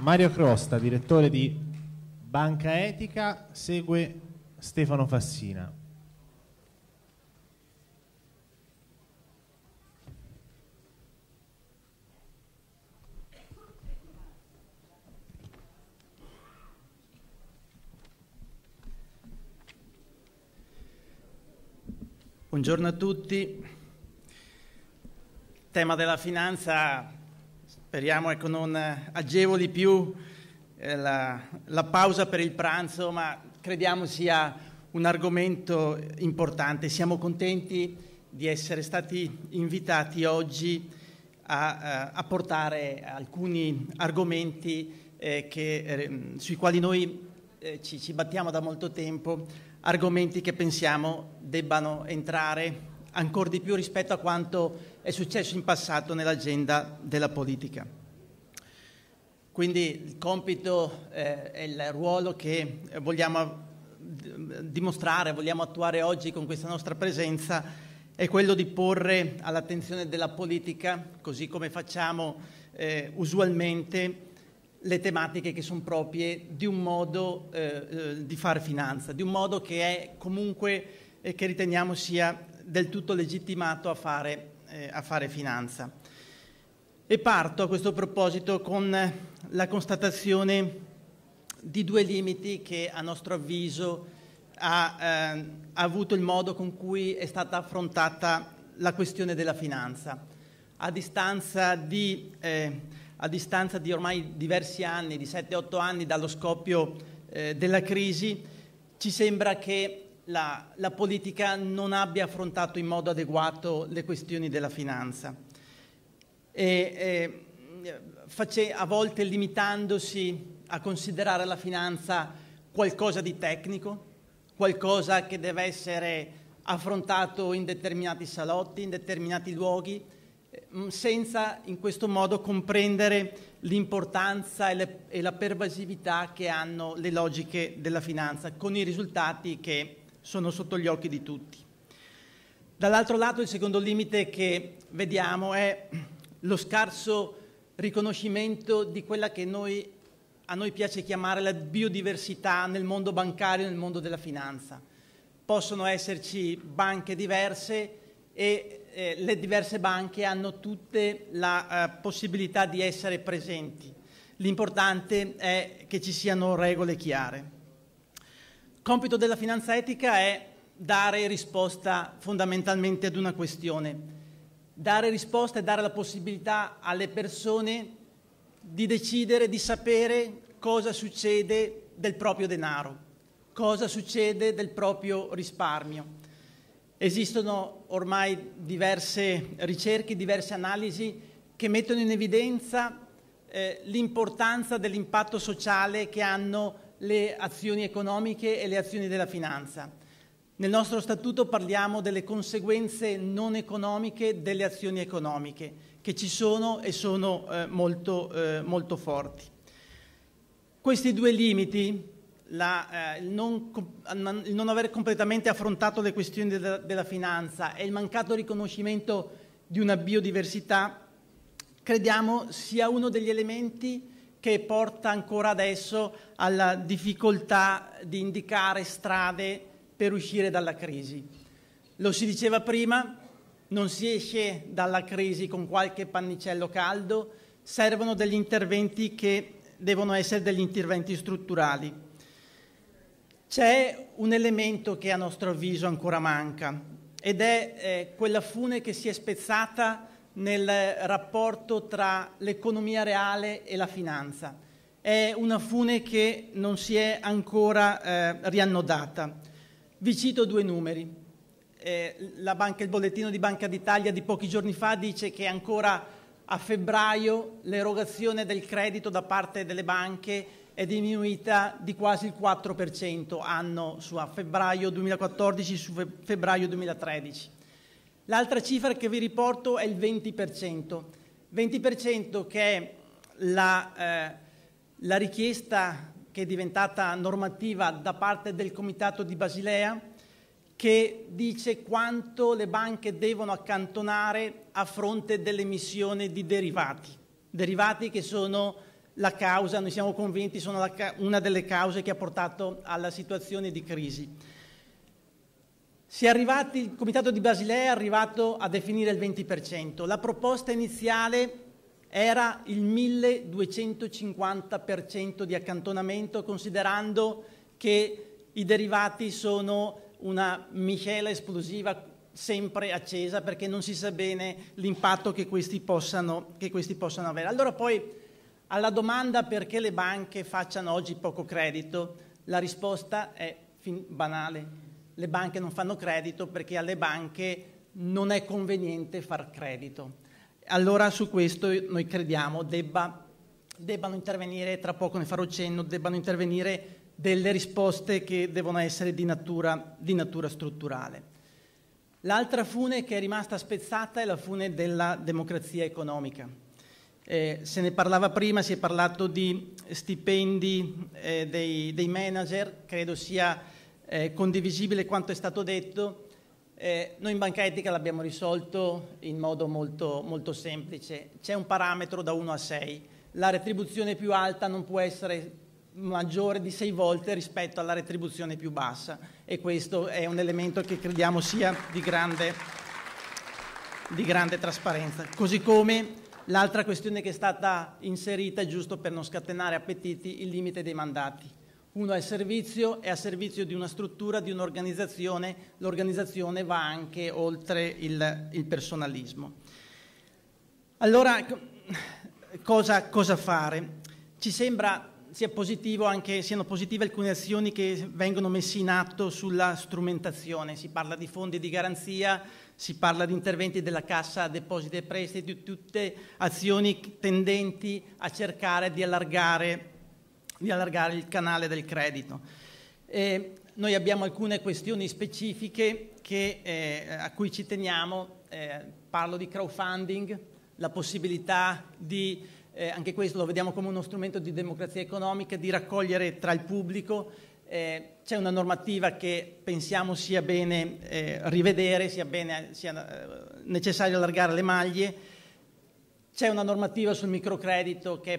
Mario Crosta, direttore di Banca Etica, segue Stefano Fassina. Buongiorno a tutti. Tema della finanza speriamo ecco, non agevoli più eh, la, la, pausa per il pranzo, ma crediamo sia un argomento importante. Siamo contenti di essere stati invitati oggi a, eh, a portare alcuni argomenti eh, che, eh, sui quali noi eh, ci, ci battiamo da molto tempo argomenti che pensiamo debbano entrare ancora di più rispetto a quanto è successo in passato nell'agenda della politica. Quindi il compito eh, e il ruolo che vogliamo dimostrare, vogliamo attuare oggi con questa nostra presenza è quello di porre all'attenzione della politica, così come facciamo eh, usualmente, le tematiche che sono proprie di un modo eh, eh, di fare finanza, di un modo che è comunque e che riteniamo sia del tutto legittimato a fare, eh, a fare finanza. E parto a questo proposito con la constatazione di due limiti che a nostro avviso ha, eh, ha avuto il modo con cui è stata affrontata la questione della finanza. A distanza di eh, a distanza di ormai diversi anni, di 7-8 anni dallo scoppio eh, della crisi, ci sembra che la, la, politica non abbia affrontato in modo adeguato le questioni della finanza. E, eh, face, a volte limitandosi a considerare la finanza qualcosa di tecnico, qualcosa che deve essere affrontato in determinati salotti, in determinati luoghi, Mm, senza in questo modo comprendere l'importanza e, le, e, la pervasività che hanno le logiche della finanza, con i risultati che sono sotto gli occhi di tutti. Dall'altro lato il secondo limite che vediamo è lo scarso riconoscimento di quella che noi, a noi piace chiamare la biodiversità nel mondo bancario e nel mondo della finanza. Possono esserci banche diverse e eh, le diverse banche hanno tutte la eh, possibilità di essere presenti. L'importante è che ci siano regole chiare. Compito della finanza etica è dare risposta fondamentalmente ad una questione. Dare risposta e dare la possibilità alle persone di decidere, di sapere cosa succede del proprio denaro, cosa succede del proprio risparmio Esistono ormai diverse ricerche, diverse analisi che mettono in evidenza eh, l'importanza dell'impatto sociale che hanno le azioni economiche e le azioni della finanza. Nel nostro statuto parliamo delle conseguenze non economiche delle azioni economiche, che ci sono e sono eh, molto, eh, molto forti. Questi due limiti la, eh, il, non, il, non, aver completamente affrontato le questioni della, della, finanza e il mancato riconoscimento di una biodiversità, crediamo sia uno degli elementi che porta ancora adesso alla difficoltà di indicare strade per uscire dalla crisi. Lo si diceva prima, non si esce dalla crisi con qualche pannicello caldo, servono degli interventi che devono essere degli interventi strutturali. C'è un elemento che a nostro avviso ancora manca ed è eh, quella fune che si è spezzata nel rapporto tra l'economia reale e la finanza. È una fune che non si è ancora eh, riannodata. Vi cito due numeri. Eh, banca, il bollettino di Banca d'Italia di pochi giorni fa dice che ancora a febbraio l'erogazione del credito da parte delle banche è diminuita di quasi il 4% anno su febbraio 2014 su febbraio 2013. L'altra cifra che vi riporto è il 20%, 20% che è la, eh, la richiesta che è diventata normativa da parte del Comitato di Basilea che dice quanto le banche devono accantonare a fronte dell'emissione di derivati, derivati che sono la causa, noi siamo convinti, sono una delle cause che ha portato alla situazione di crisi. Arrivati, il Comitato di Basilea è arrivato a definire il 20%. La proposta iniziale era il 1250% di accantonamento, considerando che i derivati sono una miscela esplosiva sempre accesa perché non si sa bene l'impatto che che questi possano avere. Allora poi alla domanda perché le banche facciano oggi poco credito, la risposta è banale. Le banche non fanno credito perché alle banche non è conveniente far credito. Allora su questo noi crediamo debba, debbano intervenire, tra poco ne farò cenno, debbano intervenire delle risposte che devono essere di natura, di natura strutturale. L'altra fune che è rimasta spezzata è la fune della democrazia economica. Eh, se ne parlava prima, si è parlato di stipendi eh, dei, dei, manager, credo sia eh, condivisibile quanto è stato detto. Eh, noi in banca etica l'abbiamo risolto in modo molto, molto semplice. C'è un parametro da 1 a 6. La retribuzione più alta non può essere maggiore di sei volte rispetto alla retribuzione più bassa e questo è un elemento che crediamo sia di grande, di grande trasparenza. Così come l'altra questione che è stata inserita, giusto per non scatenare appetiti, il limite dei mandati. Uno è servizio, è a servizio di una struttura, di un'organizzazione, l'organizzazione va anche oltre il, il personalismo. Allora, cosa, cosa fare? Ci sembra sia anche, siano positive alcune azioni che vengono messe in atto sulla strumentazione. Si parla di fondi di garanzia, si parla di interventi della Cassa Depositi e Prestiti, tutte azioni tendenti a cercare di allargare, di allargare il canale del credito. E noi abbiamo alcune questioni specifiche che, eh, a cui ci teniamo, eh, parlo di crowdfunding, la possibilità di eh, anche questo lo vediamo come uno strumento di democrazia economica, di raccogliere tra il pubblico. Eh, c'è una normativa che pensiamo sia bene eh, rivedere, sia, bene, sia eh, necessario allargare le maglie. C'è una normativa sul microcredito che è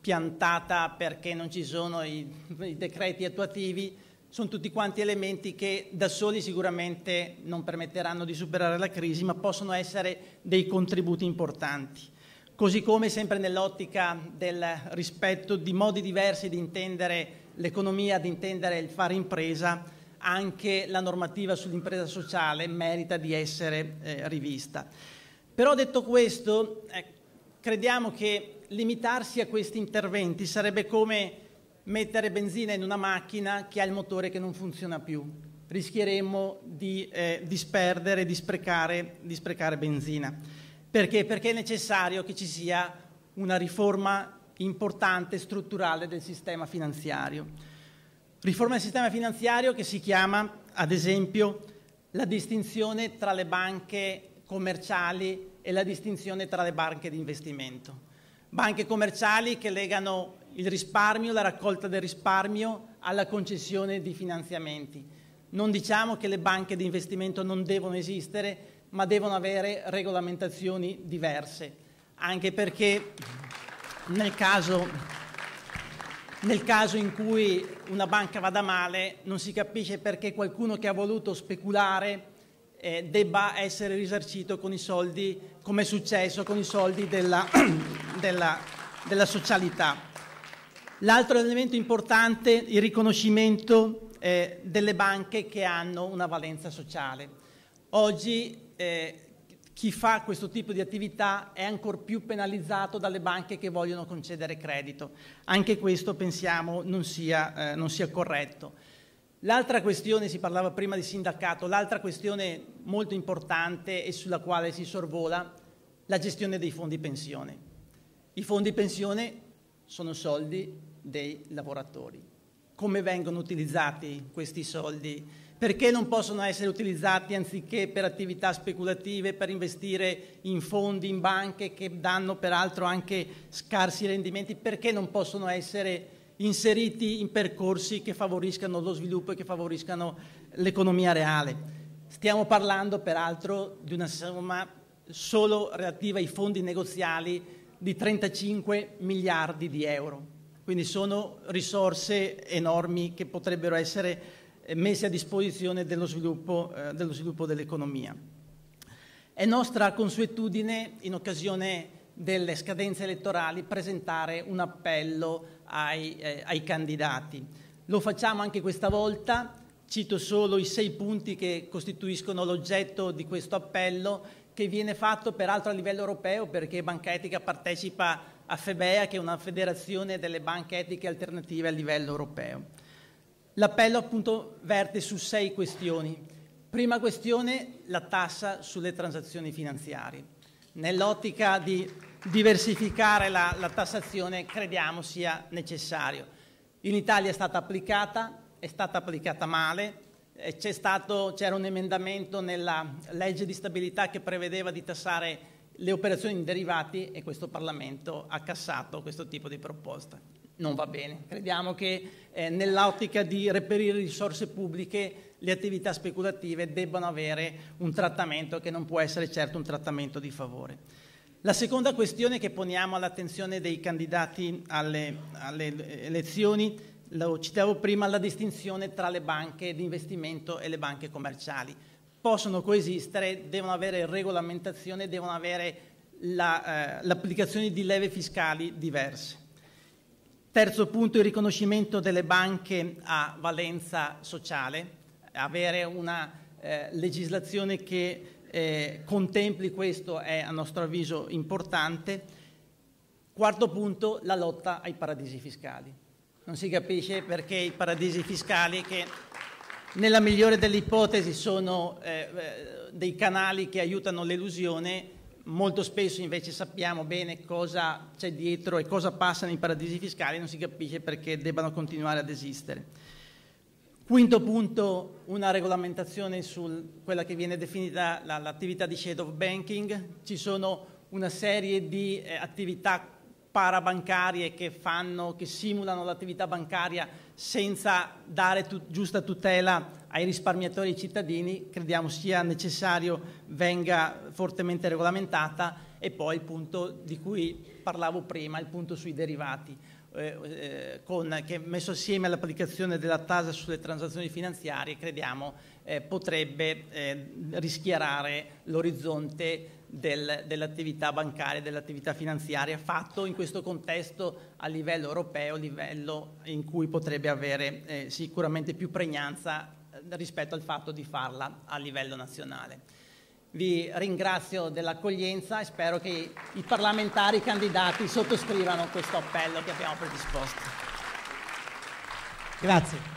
piantata perché non ci sono i, i decreti attuativi sono tutti quanti elementi che da soli sicuramente non permetteranno di superare la crisi, ma possono essere dei contributi importanti così come sempre nell'ottica del rispetto di modi diversi di intendere l'economia, di intendere il fare impresa, anche la normativa sull'impresa sociale merita di essere eh, rivista. Però detto questo, eh, crediamo che limitarsi a questi interventi sarebbe come mettere benzina in una macchina che ha il motore che non funziona più. Rischieremmo di eh, disperdere, di sprecare, di sprecare benzina. Perché? Perché è necessario che ci sia una riforma importante, strutturale del sistema finanziario. Riforma del sistema finanziario che si chiama, ad esempio, la distinzione tra le banche commerciali e la distinzione tra le banche di investimento. Banche commerciali che legano il risparmio, la raccolta del risparmio alla concessione di finanziamenti. Non diciamo che le banche di investimento non devono esistere, ma devono avere regolamentazioni diverse, anche perché nel caso, nel caso in cui una banca vada male non si capisce perché qualcuno che ha voluto speculare eh, debba essere risarcito con i soldi, come è successo con i soldi della, della, della socialità. L'altro elemento importante, il riconoscimento eh, delle banche che hanno una valenza sociale. Oggi eh, chi fa questo tipo di attività è ancora più penalizzato dalle banche che vogliono concedere credito. Anche questo pensiamo non sia, eh, non sia corretto. L'altra questione, si parlava prima di sindacato, l'altra questione molto importante e sulla quale si sorvola, la gestione dei fondi pensione. I fondi pensione sono soldi dei lavoratori. Come vengono utilizzati questi soldi? Perché non possono essere utilizzati anziché per attività speculative, per investire in fondi, in banche che danno peraltro anche scarsi rendimenti? Perché non possono essere inseriti in percorsi che favoriscano lo sviluppo e che favoriscano l'economia reale? Stiamo parlando peraltro di una somma solo relativa ai fondi negoziali di 35 miliardi di euro. Quindi sono risorse enormi che potrebbero essere eh, messe a disposizione dello sviluppo, eh, dello sviluppo dell'economia. È nostra consuetudine, in occasione delle scadenze elettorali, presentare un appello ai, eh, ai candidati. Lo facciamo anche questa volta, cito solo i sei punti che costituiscono l'oggetto di questo appello che viene fatto peraltro a livello europeo perché Banca Etica partecipa a FEBEA, che è una federazione delle banche etiche alternative a livello europeo. L'appello appunto verte su sei questioni. Prima questione, la tassa sulle transazioni finanziarie. Nell'ottica di diversificare la, la tassazione crediamo sia necessario. In Italia è stata applicata, è stata applicata male, c'era un emendamento nella legge di stabilità che prevedeva di tassare le operazioni in derivati e questo Parlamento ha cassato questo tipo di proposta. Non va bene. Crediamo che eh, nell'ottica di reperire risorse pubbliche le attività speculative debbano avere un trattamento che non può essere certo un trattamento di favore. La seconda questione che poniamo all'attenzione dei candidati alle, alle elezioni, lo citavo prima, la distinzione tra le banche di investimento e le banche commerciali possono coesistere, devono avere regolamentazione, devono avere la, eh, l'applicazione di leve fiscali diverse. Terzo punto, il riconoscimento delle banche a valenza sociale, avere una eh, legislazione che eh, contempli questo è a nostro avviso importante. Quarto punto, la lotta ai paradisi fiscali. Non si capisce perché i paradisi fiscali che nella migliore delle ipotesi sono eh, eh, dei canali che aiutano l'elusione, molto spesso invece sappiamo bene cosa c'è dietro e cosa passa nei paradisi fiscali, non si capisce perché debbano continuare ad esistere. Quinto punto, una regolamentazione su quella che viene definita la, l'attività di shadow banking. Ci sono una serie di eh, attività parabancarie che, fanno, che simulano l'attività bancaria senza dare tu, giusta tutela ai risparmiatori e ai cittadini, crediamo sia necessario venga fortemente regolamentata e poi il punto di cui parlavo prima, il punto sui derivati, eh, eh, con, che messo assieme all'applicazione della tasa sulle transazioni finanziarie crediamo eh, potrebbe eh, rischiarare l'orizzonte del, dell'attività bancaria, dell'attività finanziaria, fatto in questo contesto a livello europeo, livello in cui potrebbe avere eh, sicuramente più pregnanza eh, rispetto al fatto di farla a livello nazionale. Vi ringrazio dell'accoglienza e spero che i parlamentari candidati sottoscrivano questo appello che abbiamo predisposto. Grazie.